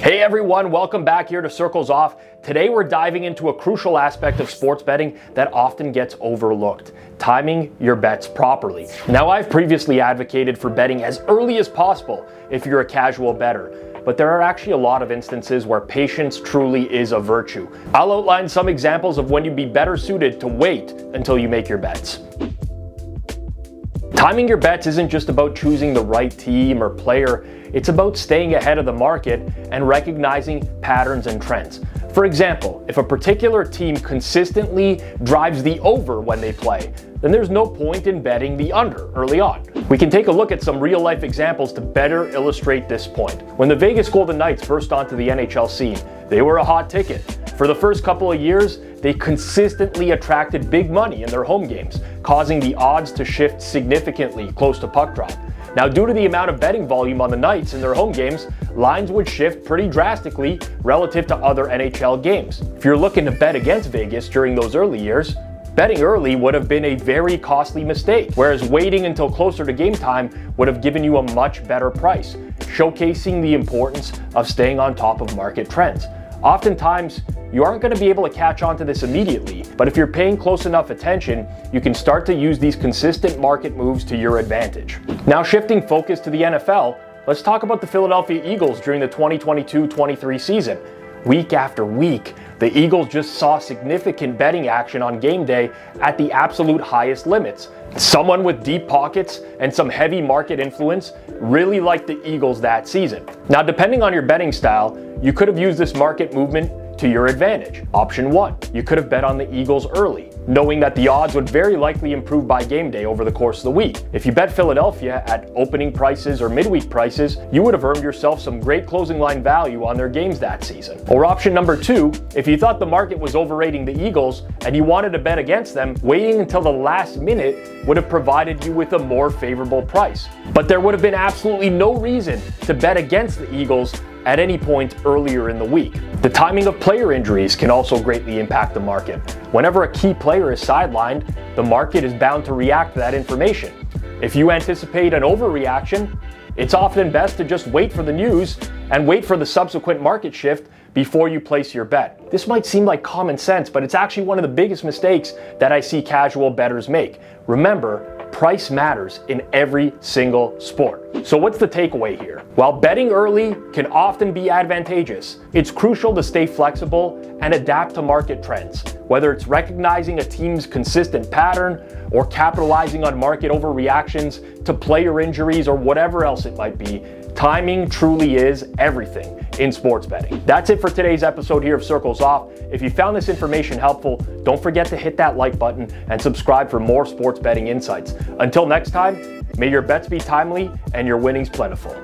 Hey everyone, welcome back here to Circles Off. Today we're diving into a crucial aspect of sports betting that often gets overlooked timing your bets properly. Now, I've previously advocated for betting as early as possible if you're a casual bettor, but there are actually a lot of instances where patience truly is a virtue. I'll outline some examples of when you'd be better suited to wait until you make your bets. Timing your bets isn't just about choosing the right team or player, it's about staying ahead of the market and recognizing patterns and trends. For example, if a particular team consistently drives the over when they play, then there's no point in betting the under early on. We can take a look at some real life examples to better illustrate this point. When the Vegas Golden Knights burst onto the NHL scene, they were a hot ticket. For the first couple of years, they consistently attracted big money in their home games, causing the odds to shift significantly close to puck drop. Now, due to the amount of betting volume on the Knights in their home games, lines would shift pretty drastically relative to other NHL games. If you're looking to bet against Vegas during those early years, betting early would have been a very costly mistake, whereas waiting until closer to game time would have given you a much better price, showcasing the importance of staying on top of market trends. Oftentimes, you aren't going to be able to catch on to this immediately, but if you're paying close enough attention, you can start to use these consistent market moves to your advantage. Now, shifting focus to the NFL, let's talk about the Philadelphia Eagles during the 2022 23 season. Week after week, the Eagles just saw significant betting action on game day at the absolute highest limits. Someone with deep pockets and some heavy market influence really liked the Eagles that season. Now, depending on your betting style, you could have used this market movement to your advantage. Option one, you could have bet on the Eagles early, knowing that the odds would very likely improve by game day over the course of the week. If you bet Philadelphia at opening prices or midweek prices, you would have earned yourself some great closing line value on their games that season. Or option number two, if you thought the market was overrating the Eagles and you wanted to bet against them, waiting until the last minute would have provided you with a more favorable price. But there would have been absolutely no reason to bet against the Eagles at any point earlier in the week. The timing of player injuries can also greatly impact the market. Whenever a key player is sidelined, the market is bound to react to that information. If you anticipate an overreaction, it's often best to just wait for the news and wait for the subsequent market shift before you place your bet. This might seem like common sense, but it's actually one of the biggest mistakes that I see casual bettors make. Remember, price matters in every single sport. So, what's the takeaway here? While betting early can often be advantageous, it's crucial to stay flexible and adapt to market trends. Whether it's recognizing a team's consistent pattern or capitalizing on market overreactions to player injuries or whatever else it might be, timing truly is everything in sports betting. That's it for today's episode here of Circles Off. If you found this information helpful, don't forget to hit that like button and subscribe for more sports betting insights. Until next time, may your bets be timely and your winnings plentiful.